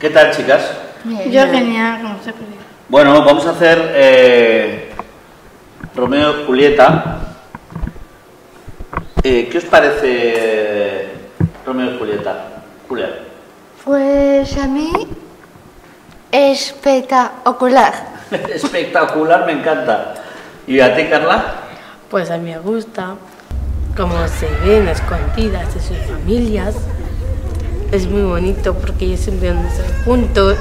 ¿Qué tal, chicas? Yo genial, como se puede. Bueno, vamos a hacer eh, Romeo y Julieta. Eh, ¿Qué os parece Romeo y Julieta? Julia. Pues a mí espectacular. Espectacular, me encanta. ¿Y a ti, Carla? Pues a mí me gusta cómo se ven escondidas de sus familias. Es muy bonito porque ellos siempre van a estar juntos.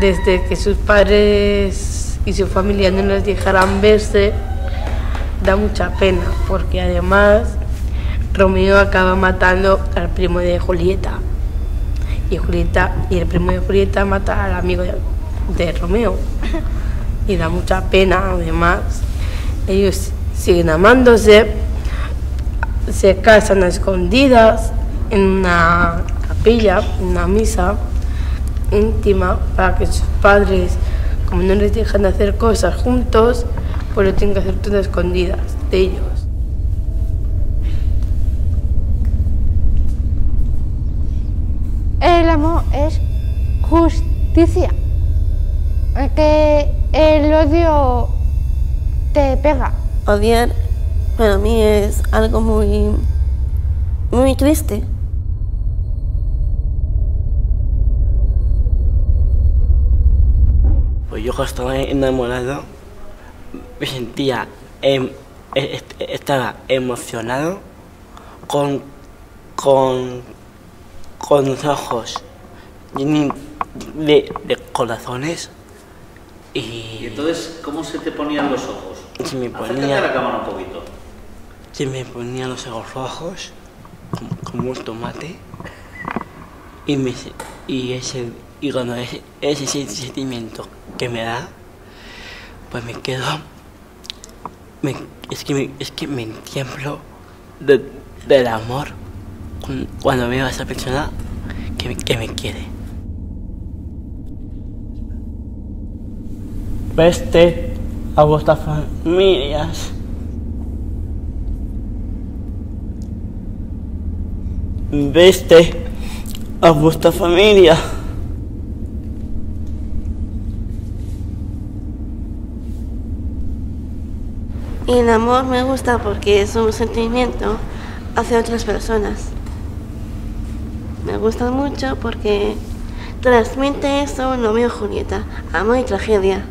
Desde que sus padres y su familia no les dejaran verse, da mucha pena porque además Romeo acaba matando al primo de Julieta. Y, Julieta, y el primo de Julieta mata al amigo de, de Romeo. Y da mucha pena, además. Ellos siguen amándose, se casan a escondidas en una capilla, en una misa íntima, para que sus padres, como no les dejan hacer cosas juntos, pues lo tienen que hacer todo escondidas de ellos. El amor es justicia. Que el odio te pega. Odiar para mí es algo muy, muy triste. Yo cuando estaba enamorado me sentía, em- e- est- estaba emocionado con, con, con los ojos llenos de, de corazones Y y entonces, ¿cómo se te ponían los ojos? se me Acércate a la ponía, cámara un poquito. se me ponían los ojos rojos como, como un tomate y, me, y, ese, y cuando ese, ese sentimiento que me da, pues me quedo me- es, que me, es que me de- del amor cu- cuando veo a esa persona que que me quiere. Veste a vuestras familias. Veste a vuestra familia. Y el amor me gusta porque es un sentimiento hacia otras personas. Me gusta mucho porque transmite eso Romeo y Julieta, amor y tragedia.